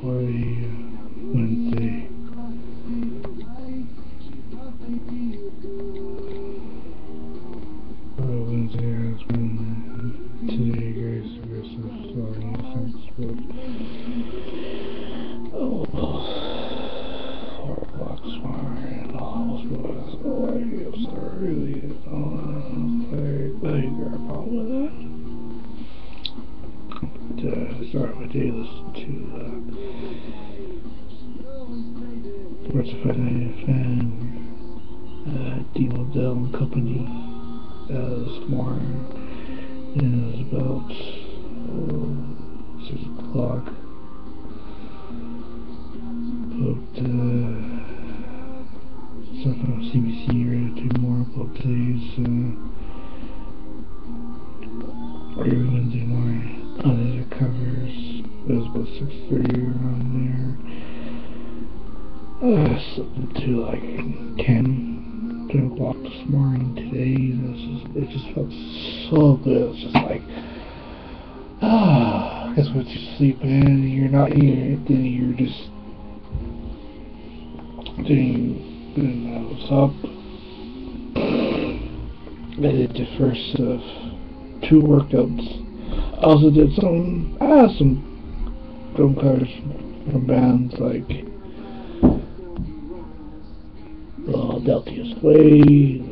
Friday, uh, Wednesday. Today listened to uh, Words of Friday FM, uh, Demo Dell and Company uh, this morning. Was about oh, 6 o'clock. About uh, something on CBC ready to more about today's uh, every Wednesday morning 6.30 around there. Uh, slept until like 10, 10 o'clock this morning today. It, just, it just felt so good. It was just like, ah, guess what you sleep in, you're not here, then you're just, you, then I was up. I did the first uh, two workouts I also did some, I have some drum covers from bands like uh, Deltius Way,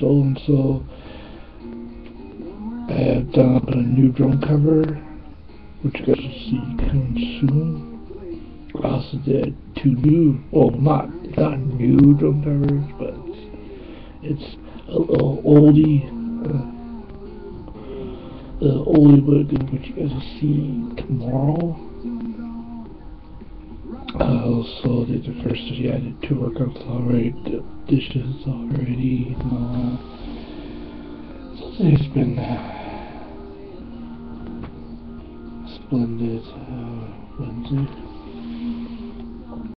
So and So. I have done up a new drum cover, which you guys will see coming soon. I also did two new, well, not not new drum covers, but it's, it's a little oldie. Uh, the only way to which you guys will see tomorrow. I also did the first yeah, I did two workouts already, the dishes already, that. So today's been uh, splendid uh, Wednesday.